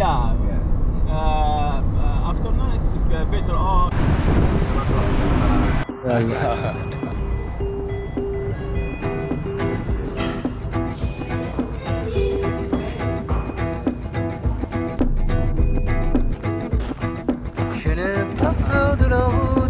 yeah. yeah. Uh, uh it's uh, better oh. off. Yeah. Je pas peur de la route.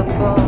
impossible.